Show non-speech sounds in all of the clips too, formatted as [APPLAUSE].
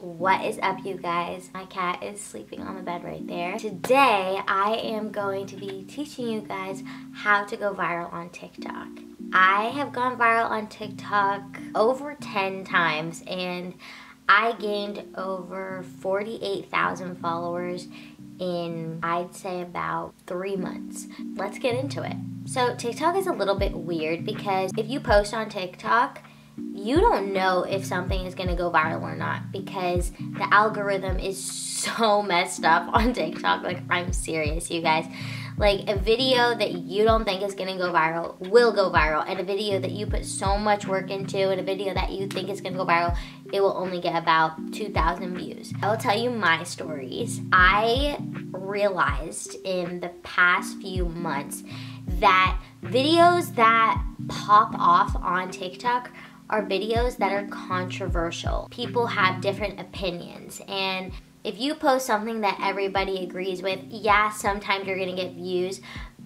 What is up you guys? My cat is sleeping on the bed right there. Today I am going to be teaching you guys how to go viral on TikTok. I have gone viral on TikTok over 10 times and I gained over 48,000 followers in I'd say about three months. Let's get into it. So TikTok is a little bit weird because if you post on TikTok, you don't know if something is gonna go viral or not because the algorithm is so [LAUGHS] messed up on TikTok. Like, I'm serious, you guys. Like, a video that you don't think is gonna go viral will go viral, and a video that you put so much work into, and a video that you think is gonna go viral, it will only get about 2,000 views. I will tell you my stories. I realized in the past few months that videos that pop off on TikTok are videos that are controversial. People have different opinions and if you post something that everybody agrees with, yeah, sometimes you're gonna get views,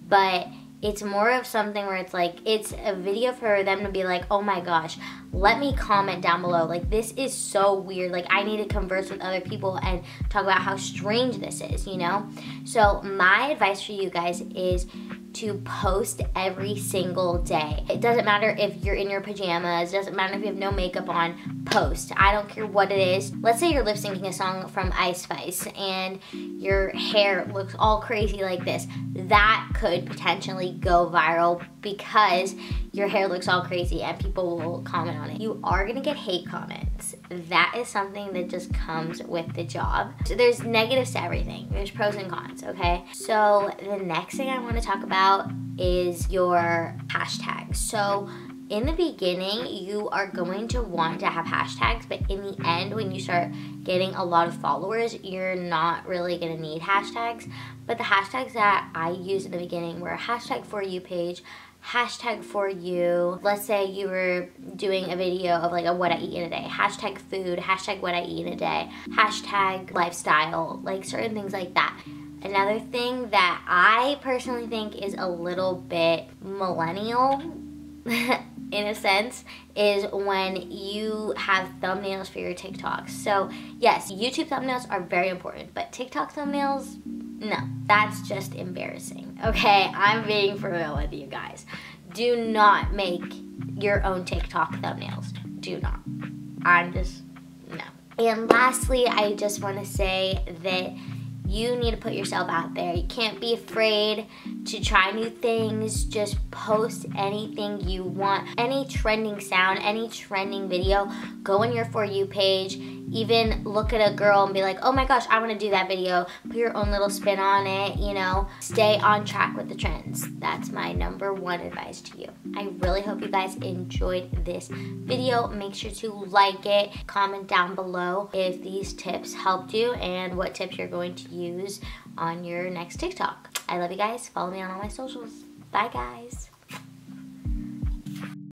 but it's more of something where it's like, it's a video for them to be like, oh my gosh, let me comment down below. Like, this is so weird. Like, I need to converse with other people and talk about how strange this is, you know? So, my advice for you guys is to post every single day. It doesn't matter if you're in your pajamas, it doesn't matter if you have no makeup on, post. I don't care what it is. Let's say you're lip syncing a song from Ice Spice and your hair looks all crazy like this. That could potentially go viral because your hair looks all crazy and people will comment on it. You are gonna get hate comments. That is something that just comes with the job. So there's negatives to everything. There's pros and cons, okay? So the next thing I wanna talk about is your hashtags. So in the beginning, you are going to want to have hashtags, but in the end, when you start getting a lot of followers, you're not really gonna need hashtags. But the hashtags that I used in the beginning were hashtag for you page, hashtag for you. Let's say you were doing a video of like a what I eat in a day, hashtag food, hashtag what I eat in a day, hashtag lifestyle, like certain things like that. Another thing that I personally think is a little bit millennial [LAUGHS] in a sense is when you have thumbnails for your TikToks. So yes, YouTube thumbnails are very important, but TikTok thumbnails, no, that's just embarrassing. Okay, I'm being for real with you guys. Do not make your own TikTok thumbnails. Do not. I'm just, no. And lastly, I just want to say that you need to put yourself out there. You can't be afraid to try new things. Just post anything you want. Any trending sound, any trending video, go on your For You page. Even look at a girl and be like, oh my gosh, I want to do that video. Put your own little spin on it, you know. Stay on track with the trends. That's my number one advice to you. I really hope you guys enjoyed this video. Make sure to like it, comment down below if these tips helped you and what tips you're going to use on your next TikTok. I love you guys. Follow me on all my socials. Bye guys.